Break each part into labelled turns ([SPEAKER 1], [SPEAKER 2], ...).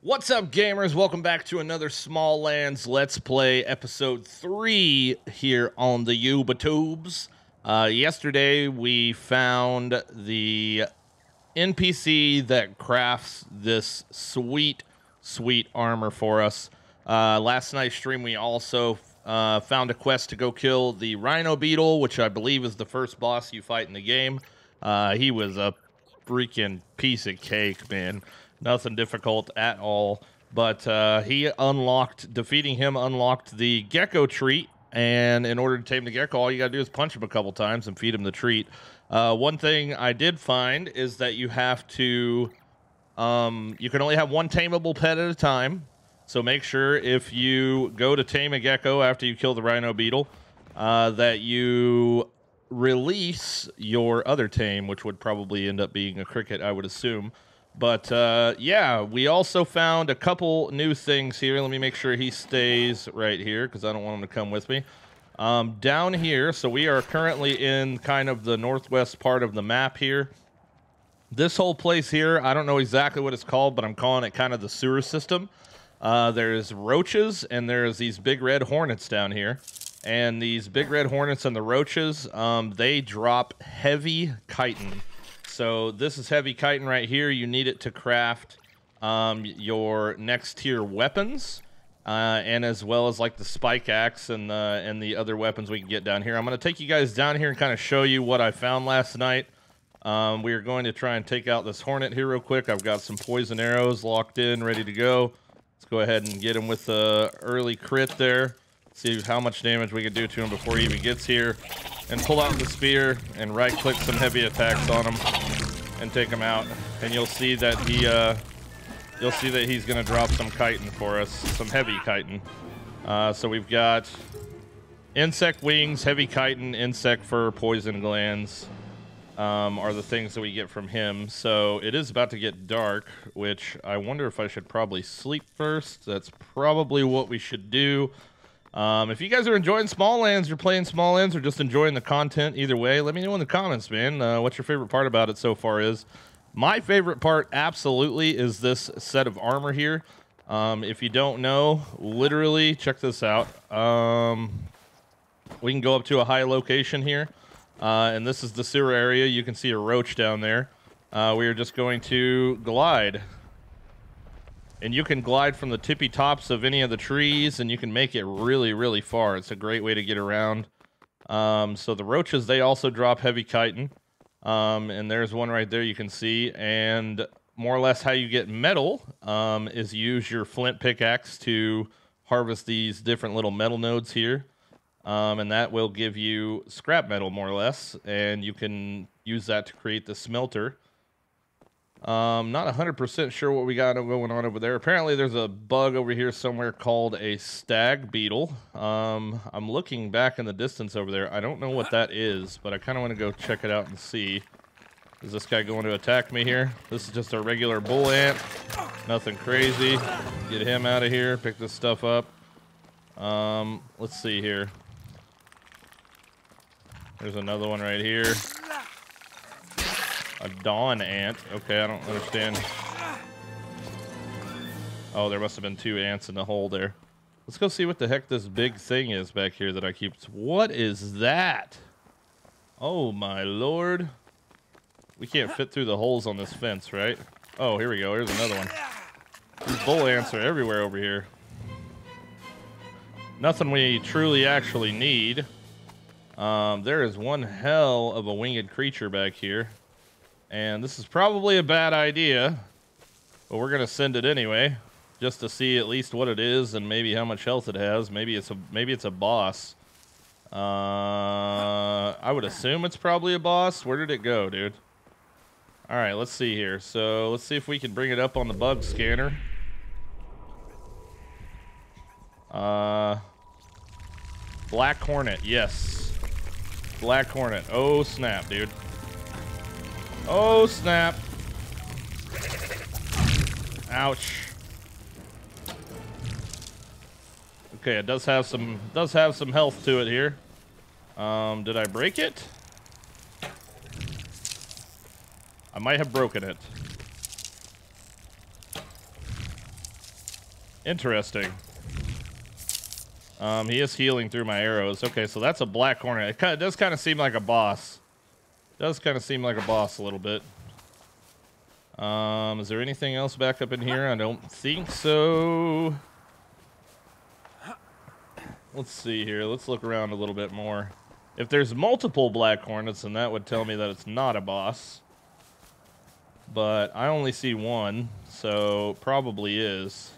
[SPEAKER 1] What's up, gamers? Welcome back to another Smallands Let's Play episode 3 here on the YouTubes. Uh, yesterday, we found the NPC that crafts this sweet, sweet armor for us. Uh, last night's stream, we also uh, found a quest to go kill the Rhino Beetle, which I believe is the first boss you fight in the game. Uh, he was a freaking piece of cake, man. Nothing difficult at all. But uh, he unlocked, defeating him unlocked the gecko treat. And in order to tame the gecko, all you got to do is punch him a couple times and feed him the treat. Uh, one thing I did find is that you have to, um, you can only have one tameable pet at a time. So make sure if you go to tame a gecko after you kill the rhino beetle, uh, that you release your other tame, which would probably end up being a cricket, I would assume. But uh, yeah, we also found a couple new things here. Let me make sure he stays right here because I don't want him to come with me. Um, down here, so we are currently in kind of the northwest part of the map here. This whole place here, I don't know exactly what it's called, but I'm calling it kind of the sewer system. Uh, there's roaches and there's these big red hornets down here. And these big red hornets and the roaches, um, they drop heavy chitin. So this is heavy chitin right here. You need it to craft um, your next tier weapons, uh, and as well as like the spike axe and the and the other weapons we can get down here. I'm going to take you guys down here and kind of show you what I found last night. Um, we are going to try and take out this hornet here real quick. I've got some poison arrows locked in, ready to go. Let's go ahead and get him with the early crit there. See how much damage we can do to him before he even gets here and pull out the spear and right click some heavy attacks on him and take him out. And you'll see that he uh, you'll see that he's gonna drop some chitin for us some heavy chitin. Uh, so we've got insect wings heavy chitin insect fur poison glands um, are the things that we get from him. So it is about to get dark which I wonder if I should probably sleep first. That's probably what we should do um, if you guys are enjoying Smallands, you're playing Smallands, or just enjoying the content, either way, let me know in the comments, man. Uh, what your favorite part about it so far is. My favorite part, absolutely, is this set of armor here. Um, if you don't know, literally, check this out. Um, we can go up to a high location here, uh, and this is the sewer area. You can see a roach down there. Uh, we are just going to glide and you can glide from the tippy tops of any of the trees and you can make it really really far. It's a great way to get around. Um, so the roaches they also drop heavy chitin. Um, and there's one right there you can see. And more or less how you get metal um, is use your flint pickaxe to harvest these different little metal nodes here. Um, and that will give you scrap metal more or less. And you can use that to create the smelter um, not 100% sure what we got going on over there. Apparently, there's a bug over here somewhere called a stag beetle. Um, I'm looking back in the distance over there. I don't know what that is, but I kind of want to go check it out and see. Is this guy going to attack me here? This is just a regular bull ant. Nothing crazy. Get him out of here. Pick this stuff up. Um, let's see here. There's another one right here. A dawn ant. Okay, I don't understand. Oh, there must have been two ants in the hole there. Let's go see what the heck this big thing is back here that I keep... What is that? Oh, my lord. We can't fit through the holes on this fence, right? Oh, here we go. Here's another one. These bull ants are everywhere over here. Nothing we truly actually need. Um, there is one hell of a winged creature back here. And this is probably a bad idea, but we're going to send it anyway, just to see at least what it is and maybe how much health it has. Maybe it's a maybe it's a boss. Uh, I would assume it's probably a boss. Where did it go, dude? All right, let's see here. So let's see if we can bring it up on the bug scanner. Uh, Black Hornet, yes. Black Hornet. Oh, snap, dude. Oh, snap. Ouch. Okay, it does have some does have some health to it here. Um, did I break it? I might have broken it. Interesting. Um, he is healing through my arrows. Okay, so that's a black hornet. It, of, does kind of seem like a boss. Does kind of seem like a boss a little bit. Um, is there anything else back up in here? I don't think so. Let's see here. Let's look around a little bit more. If there's multiple black hornets, then that would tell me that it's not a boss. But I only see one, so probably is.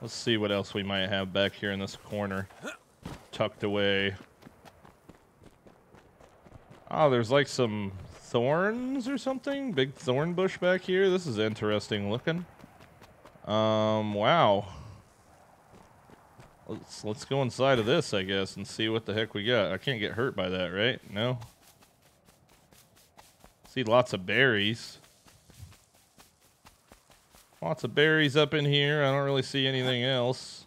[SPEAKER 1] Let's see what else we might have back here in this corner. Tucked away. Oh, there's like some thorns or something? Big thorn bush back here? This is interesting looking. Um, wow. Let's let's go inside of this, I guess, and see what the heck we got. I can't get hurt by that, right? No. See lots of berries. Lots of berries up in here. I don't really see anything else.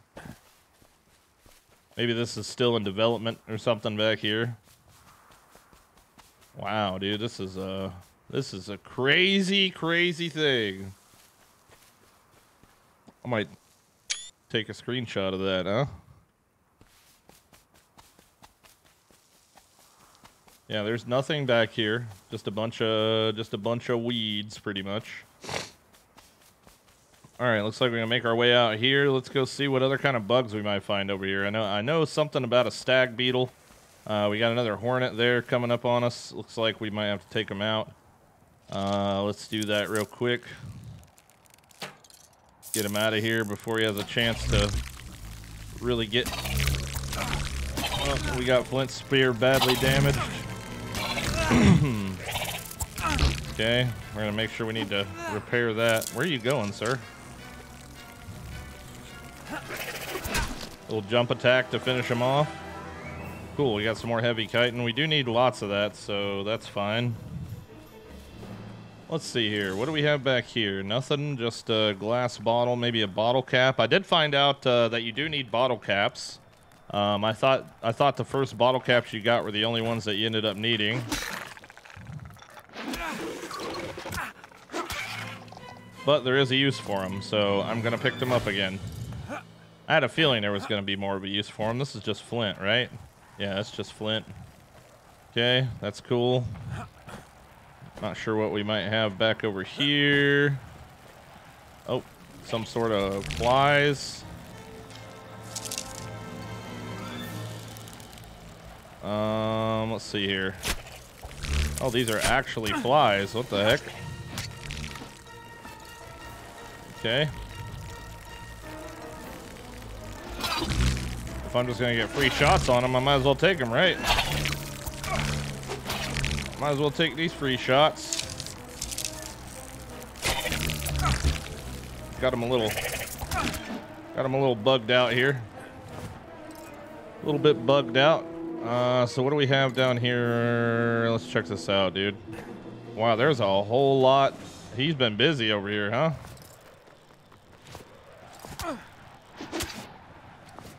[SPEAKER 1] Maybe this is still in development or something back here. Wow, dude, this is a this is a crazy, crazy thing. I might take a screenshot of that, huh? Yeah, there's nothing back here. Just a bunch of just a bunch of weeds, pretty much. All right, looks like we're gonna make our way out here. Let's go see what other kind of bugs we might find over here. I know I know something about a stag beetle. Uh, we got another hornet there coming up on us. Looks like we might have to take him out. Uh, let's do that real quick. Get him out of here before he has a chance to really get... Oh, we got Flint Spear badly damaged. okay, we're going to make sure we need to repair that. Where are you going, sir? Little jump attack to finish him off. Cool, we got some more heavy chitin. We do need lots of that, so that's fine. Let's see here. What do we have back here? Nothing, just a glass bottle, maybe a bottle cap. I did find out uh, that you do need bottle caps. Um, I thought I thought the first bottle caps you got were the only ones that you ended up needing. But there is a use for them, so I'm going to pick them up again. I had a feeling there was going to be more of a use for them. This is just flint, right? Yeah, that's just flint. Okay, that's cool. Not sure what we might have back over here. Oh, some sort of flies. Um, let's see here. Oh, these are actually flies. What the heck? Okay. If I'm just gonna get free shots on them, I might as well take them, right? Might as well take these free shots. Got them a little, got them a little bugged out here. A little bit bugged out. Uh, so what do we have down here? Let's check this out, dude. Wow, there's a whole lot. He's been busy over here, huh?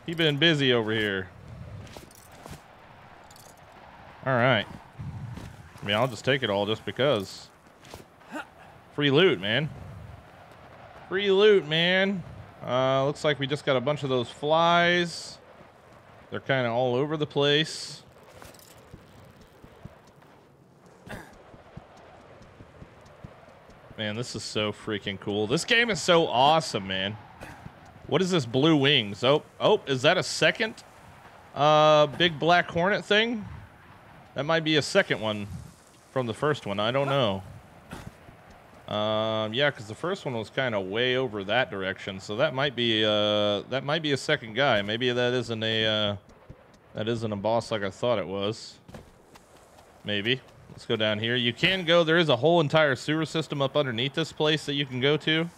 [SPEAKER 1] He been busy over here. All right. I mean, I'll just take it all just because. Free loot, man. Free loot, man. Uh, looks like we just got a bunch of those flies. They're kind of all over the place. Man, this is so freaking cool. This game is so awesome, man. What is this blue wings? Oh, oh, is that a second uh, big black hornet thing? That might be a second one from the first one. I don't know. Um, yeah, because the first one was kind of way over that direction, so that might be uh, that might be a second guy. Maybe that isn't a uh, that isn't a boss like I thought it was. Maybe. Let's go down here. You can go. There is a whole entire sewer system up underneath this place that you can go to.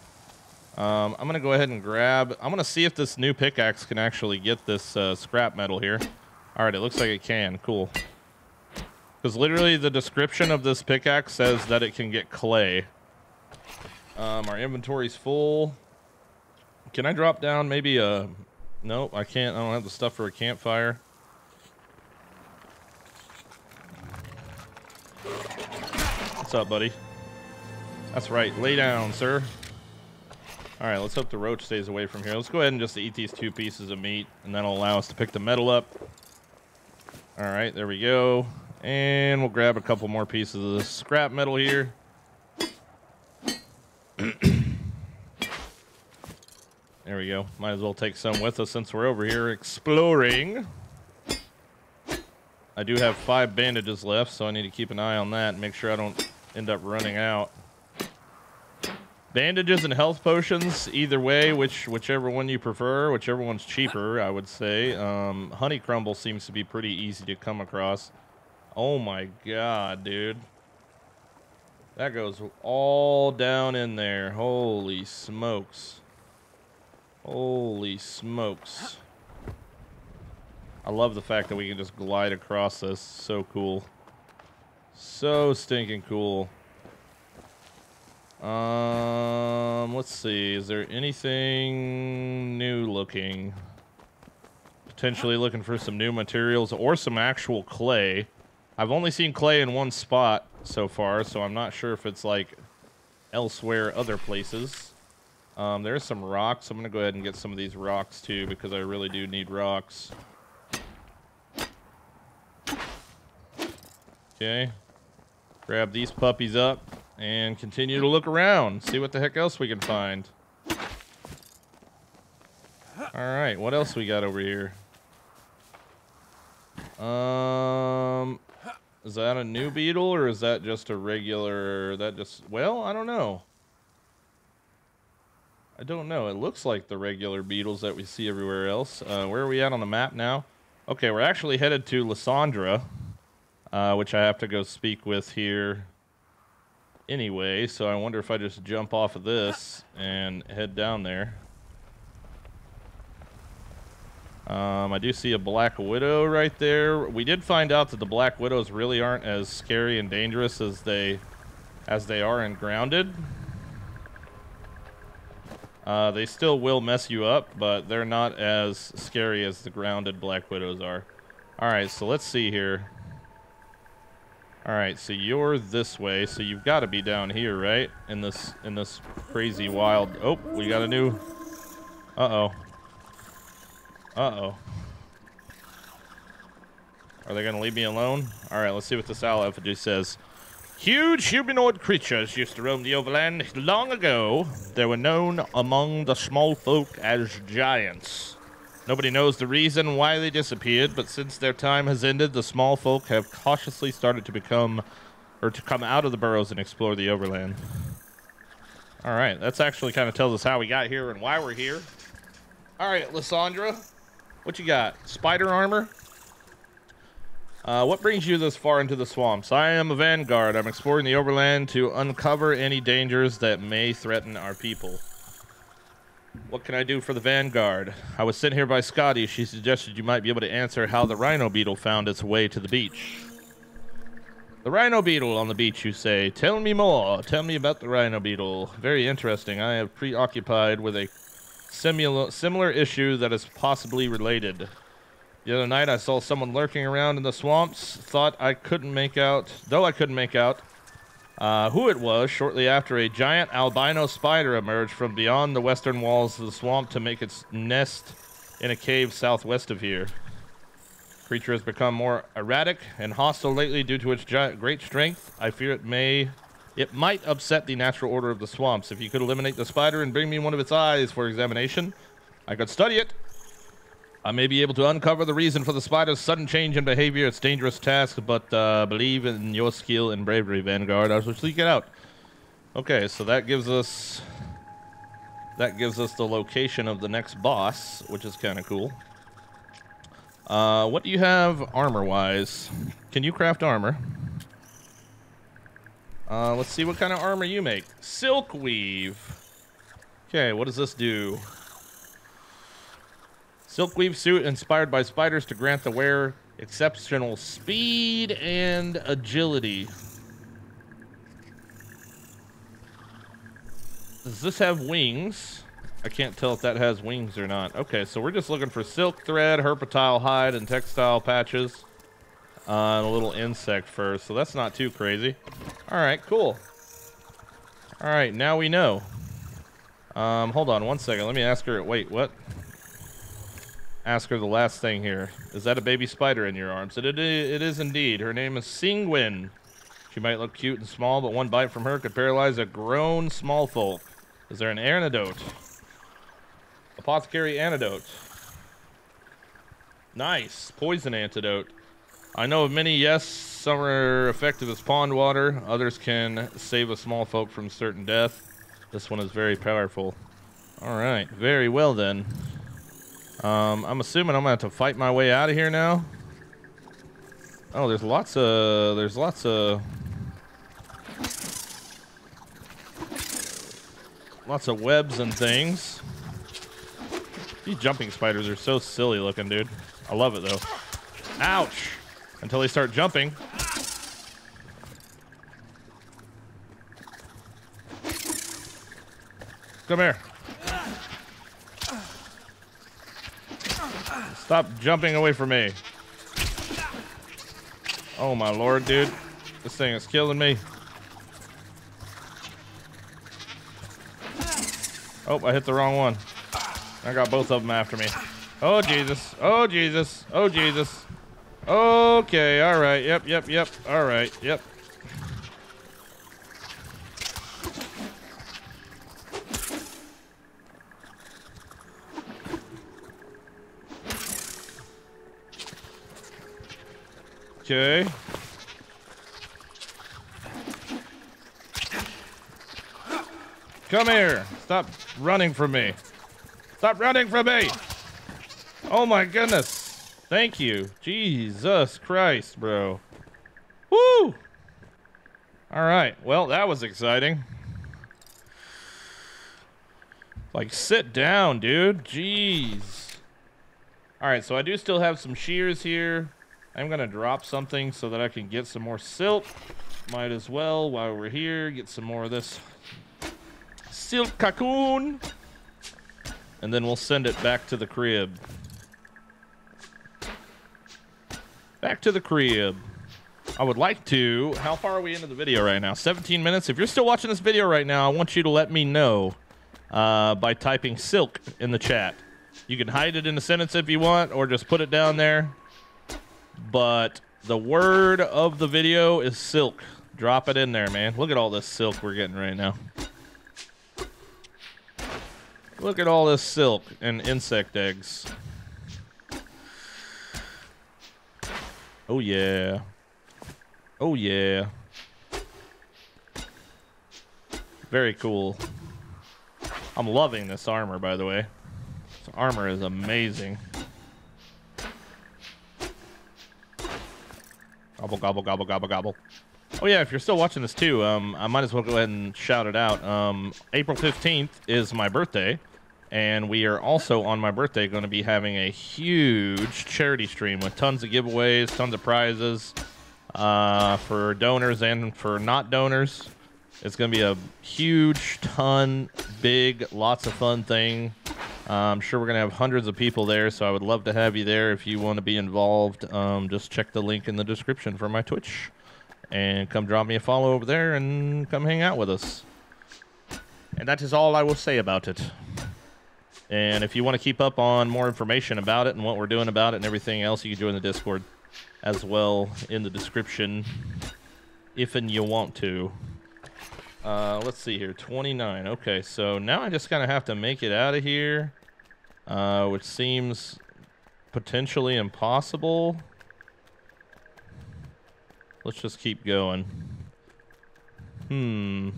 [SPEAKER 1] Um, I'm going to go ahead and grab... I'm going to see if this new pickaxe can actually get this uh, scrap metal here. All right, it looks like it can. Cool. Because literally the description of this pickaxe says that it can get clay. Um, our inventory's full. Can I drop down maybe a... Nope, I can't. I don't have the stuff for a campfire. What's up, buddy? That's right. Lay down, sir. All right, let's hope the roach stays away from here. Let's go ahead and just eat these two pieces of meat, and that'll allow us to pick the metal up. All right, there we go. And we'll grab a couple more pieces of this scrap metal here. there we go. Might as well take some with us since we're over here exploring. I do have five bandages left, so I need to keep an eye on that and make sure I don't end up running out. Bandages and health potions, either way, which whichever one you prefer, whichever one's cheaper, I would say. Um, honey crumble seems to be pretty easy to come across. Oh my god, dude. That goes all down in there. Holy smokes. Holy smokes. I love the fact that we can just glide across this. So cool. So stinking cool. Um, let's see. Is there anything new looking? Potentially looking for some new materials or some actual clay. I've only seen clay in one spot so far, so I'm not sure if it's like elsewhere, other places. Um, there's some rocks. I'm going to go ahead and get some of these rocks too because I really do need rocks. Okay. Grab these puppies up and continue to look around. See what the heck else we can find. Alright, what else we got over here? Um, is that a new beetle or is that just a regular, that just, well, I don't know. I don't know. It looks like the regular beetles that we see everywhere else. Uh, where are we at on the map now? Okay, we're actually headed to Lysandra, uh, which I have to go speak with here anyway, so I wonder if I just jump off of this and head down there. Um, I do see a Black Widow right there. We did find out that the Black Widows really aren't as scary and dangerous as they as they are in Grounded. Uh, they still will mess you up, but they're not as scary as the Grounded Black Widows are. Alright, so let's see here. Alright, so you're this way, so you've got to be down here, right? In this in this crazy wild... Oh, we got a new... Uh-oh. Uh-oh. Are they to leave me alone? Alright, let's see what this owl effigy says. Huge humanoid creatures used to roam the overland long ago. They were known among the small folk as giants. Nobody knows the reason why they disappeared, but since their time has ended, the small folk have cautiously started to become, or to come out of the burrows and explore the overland. All right, that's actually kind of tells us how we got here and why we're here. All right, Lysandra, what you got? Spider armor? Uh, what brings you this far into the swamps? I am a vanguard. I'm exploring the overland to uncover any dangers that may threaten our people. What can I do for the Vanguard? I was sent here by Scotty. She suggested you might be able to answer how the rhino beetle found its way to the beach. The rhino beetle on the beach, you say. Tell me more. Tell me about the rhino beetle. Very interesting. I have preoccupied with a similar, similar issue that is possibly related. The other night I saw someone lurking around in the swamps. Thought I couldn't make out, though I couldn't make out uh, who it was shortly after a giant albino spider emerged from beyond the western walls of the swamp to make its nest in a cave southwest of here. Creature has become more erratic and hostile lately due to its great strength. I fear it may, it might upset the natural order of the swamps. If you could eliminate the spider and bring me one of its eyes for examination, I could study it I may be able to uncover the reason for the spider's sudden change in behavior. It's a dangerous task, but uh, believe in your skill and bravery, Vanguard. I shall seek it out. Okay, so that gives us that gives us the location of the next boss, which is kind of cool. Uh, what do you have armor-wise? Can you craft armor? Uh, let's see what kind of armor you make. Silk weave. Okay, what does this do? Silkweave suit inspired by spiders to grant the wearer exceptional speed and agility. Does this have wings? I can't tell if that has wings or not. Okay, so we're just looking for silk thread, herpetile hide, and textile patches. Uh, and a little insect fur, so that's not too crazy. All right, cool. All right, now we know. Um, hold on one second. Let me ask her. Wait, what? Ask her the last thing here. Is that a baby spider in your arms? It, it, it is indeed. Her name is Singwin. She might look cute and small, but one bite from her could paralyze a grown small folk. Is there an antidote? Apothecary antidote. Nice. Poison antidote. I know of many, yes, some are effective as pond water. Others can save a small folk from certain death. This one is very powerful. All right, very well then. Um, I'm assuming I'm gonna have to fight my way out of here now. Oh, there's lots of there's lots of lots of webs and things. These jumping spiders are so silly looking, dude. I love it though. Ouch! Until they start jumping. Come here. Stop jumping away from me. Oh my lord, dude. This thing is killing me. Oh, I hit the wrong one. I got both of them after me. Oh, Jesus. Oh, Jesus. Oh, Jesus. Okay, all right. Yep, yep, yep. All right, yep. Okay. Come here. Stop running from me. Stop running from me. Oh my goodness. Thank you. Jesus Christ, bro. Woo! All right. Well, that was exciting. Like, sit down, dude. Jeez. All right, so I do still have some shears here. I'm going to drop something so that I can get some more silk. Might as well, while we're here, get some more of this silk cocoon. And then we'll send it back to the crib. Back to the crib. I would like to... How far are we into the video right now? 17 minutes? If you're still watching this video right now, I want you to let me know uh, by typing silk in the chat. You can hide it in a sentence if you want, or just put it down there but the word of the video is silk. Drop it in there, man. Look at all this silk we're getting right now. Look at all this silk and insect eggs. Oh, yeah. Oh, yeah. Very cool. I'm loving this armor, by the way. This armor is amazing. Gobble, gobble, gobble, gobble, gobble. Oh yeah, if you're still watching this too, um, I might as well go ahead and shout it out. Um, April 15th is my birthday, and we are also on my birthday going to be having a huge charity stream with tons of giveaways, tons of prizes uh, for donors and for not donors. It's going to be a huge, ton, big, lots of fun thing. I'm sure we're going to have hundreds of people there, so I would love to have you there if you want to be involved. Um, just check the link in the description for my Twitch and come drop me a follow over there and come hang out with us. And that is all I will say about it. And if you want to keep up on more information about it and what we're doing about it and everything else, you can join the Discord as well in the description if and you want to. Uh, let's see here, 29. Okay, so now I just kind of have to make it out of here uh, which seems potentially impossible. Let's just keep going. Hmm.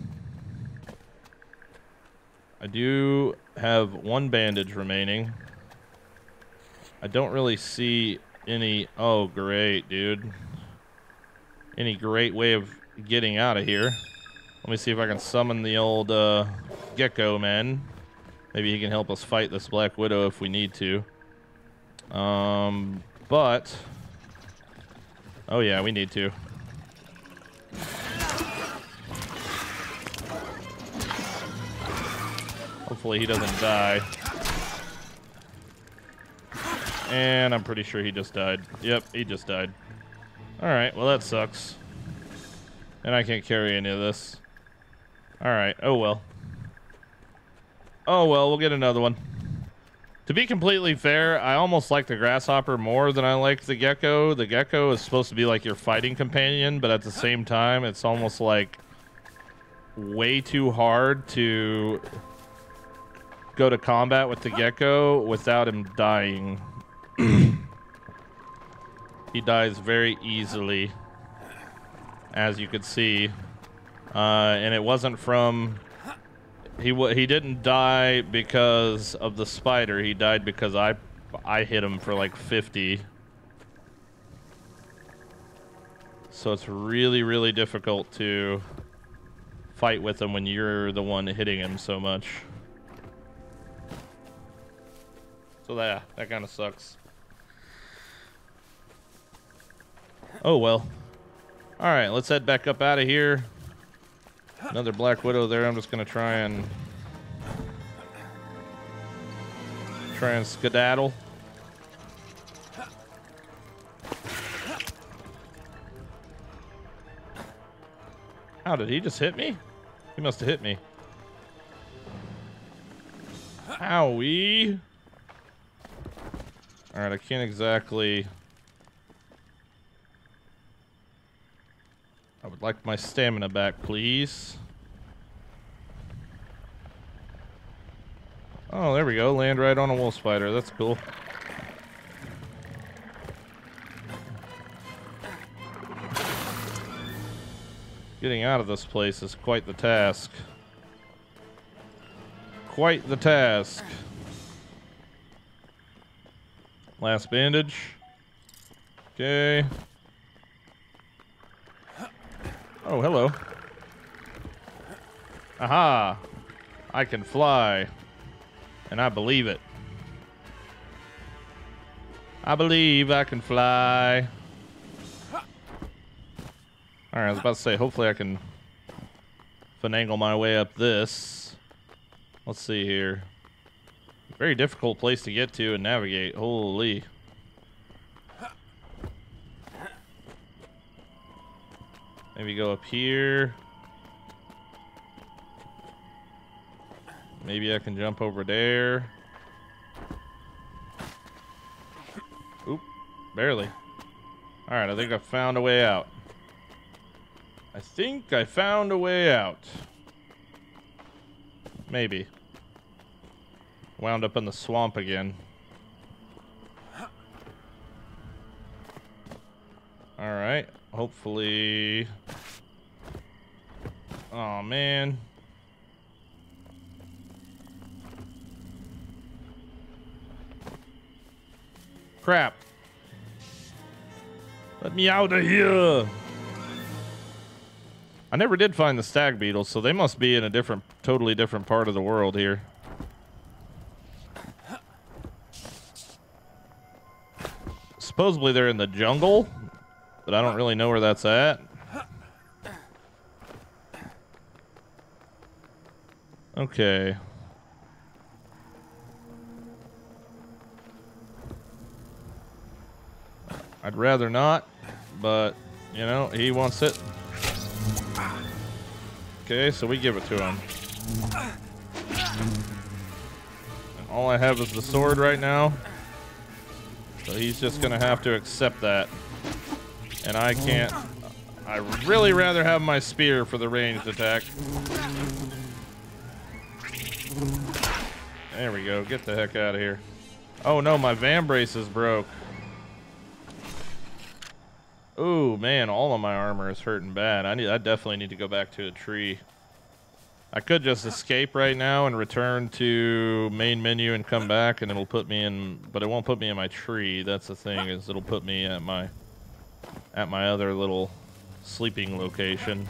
[SPEAKER 1] I do have one bandage remaining. I don't really see any... Oh, great, dude. Any great way of getting out of here. Let me see if I can summon the old uh, gecko man. Maybe he can help us fight this Black Widow if we need to. Um, but... Oh yeah, we need to. Hopefully he doesn't die. And I'm pretty sure he just died. Yep, he just died. Alright, well that sucks. And I can't carry any of this. Alright, oh well. Oh, well, we'll get another one. To be completely fair, I almost like the grasshopper more than I like the gecko. The gecko is supposed to be like your fighting companion, but at the same time, it's almost like way too hard to go to combat with the gecko without him dying. he dies very easily, as you could see. Uh, and it wasn't from he he didn't die because of the spider. He died because I I hit him for like 50. So it's really really difficult to fight with him when you're the one hitting him so much. So that that kind of sucks. Oh well. All right, let's head back up out of here. Another Black Widow there. I'm just going to try and... Try and skedaddle. How did he just hit me? He must have hit me. Howie. Alright, I can't exactly... I would like my stamina back, please. Oh, there we go. Land right on a wolf spider. That's cool. Getting out of this place is quite the task. Quite the task. Last bandage. Okay. Oh, hello. Aha! I can fly. And I believe it. I believe I can fly. Alright, I was about to say, hopefully I can finagle my way up this. Let's see here. Very difficult place to get to and navigate. Holy. Maybe go up here. Maybe I can jump over there. Oop, barely. Alright, I think I found a way out. I think I found a way out. Maybe. Wound up in the swamp again. Alright, hopefully... Oh, man. Crap. Let me out of here. I never did find the stag beetles, so they must be in a different, totally different part of the world here. Supposedly they're in the jungle, but I don't really know where that's at. Okay. I'd rather not, but, you know, he wants it. Okay, so we give it to him. And all I have is the sword right now. So he's just to have to accept that. And I can't... I really rather have my spear for the ranged attack. There we go. Get the heck out of here. Oh no, my vambrace is broke. Ooh, man, all of my armor is hurting bad. I need I definitely need to go back to a tree. I could just escape right now and return to main menu and come back and it'll put me in but it won't put me in my tree. That's the thing is it'll put me at my at my other little sleeping location.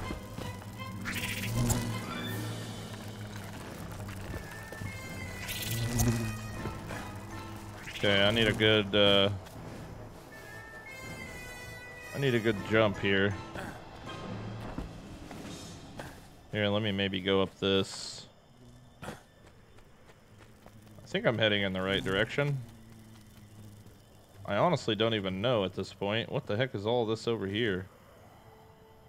[SPEAKER 1] Okay, I need a good uh I need a good jump here. Here, let me maybe go up this. I think I'm heading in the right direction. I honestly don't even know at this point. What the heck is all this over here?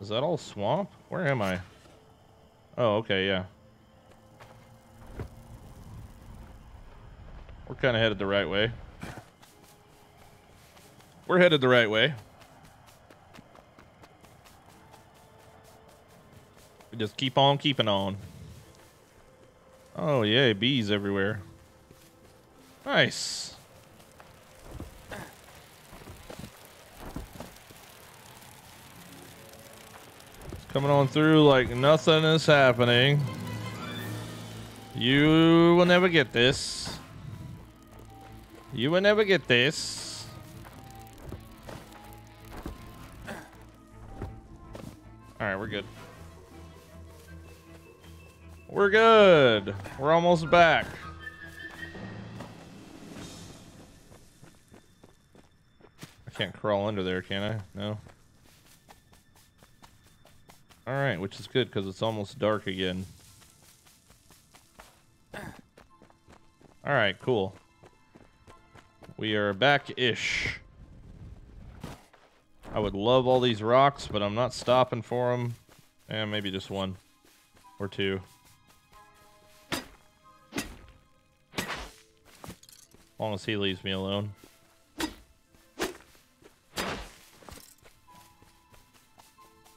[SPEAKER 1] Is that all swamp? Where am I? Oh, okay, yeah. We're kind of headed the right way. We're headed the right way. We just keep on keeping on. Oh, yeah, bees everywhere. Nice. It's coming on through like nothing is happening. You will never get this. You will never get this. We're good. We're good. We're almost back. I can't crawl under there, can I? No. Alright, which is good because it's almost dark again. Alright, cool. We are back-ish. I would love all these rocks, but I'm not stopping for them. And maybe just one. Or two. As long as he leaves me alone.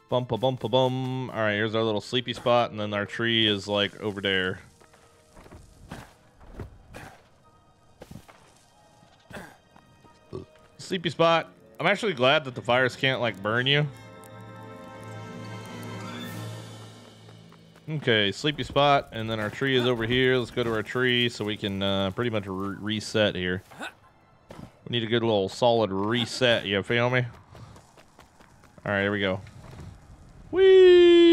[SPEAKER 1] Bump a bump a bum. Alright, here's our little sleepy spot, and then our tree is like over there. Sleepy spot. I'm actually glad that the fires can't like burn you. Okay, sleepy spot, and then our tree is over here. Let's go to our tree so we can uh, pretty much re reset here. We need a good little solid reset, you feel me? All right, here we go. Whee!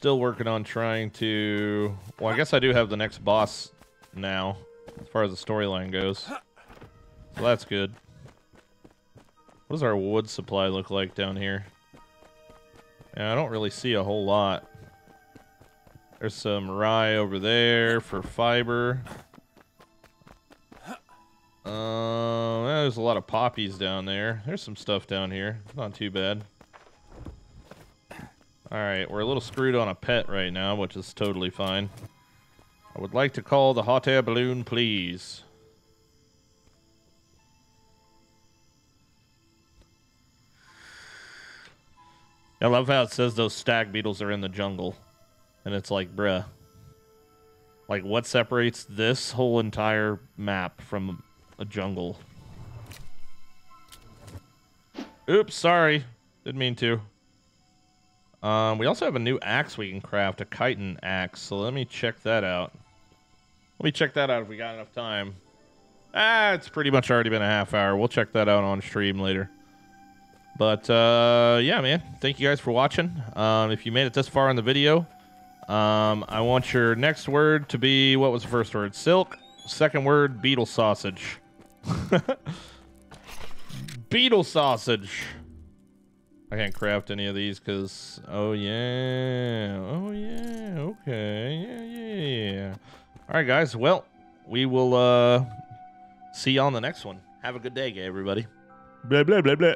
[SPEAKER 1] Still working on trying to... Well, I guess I do have the next boss now, as far as the storyline goes. So that's good. What does our wood supply look like down here? Yeah, I don't really see a whole lot. There's some rye over there for fiber. Uh, there's a lot of poppies down there. There's some stuff down here. Not too bad. Alright, we're a little screwed on a pet right now, which is totally fine. I would like to call the hot air balloon, please. I love how it says those stag beetles are in the jungle. And it's like, bruh. Like, what separates this whole entire map from a jungle? Oops, sorry. Didn't mean to. Um, we also have a new axe we can craft, a chitin axe. So let me check that out. Let me check that out if we got enough time. Ah, it's pretty much already been a half hour. We'll check that out on stream later. But, uh, yeah, man. Thank you guys for watching. Um, if you made it this far in the video, um, I want your next word to be, what was the first word? Silk. Second word, beetle sausage. beetle sausage. I can't craft any of these because, oh, yeah. Oh, yeah. Okay. Yeah, yeah, yeah. All right, guys. Well, we will uh, see you on the next one. Have a good day, everybody. Blah, blah, blah, blah.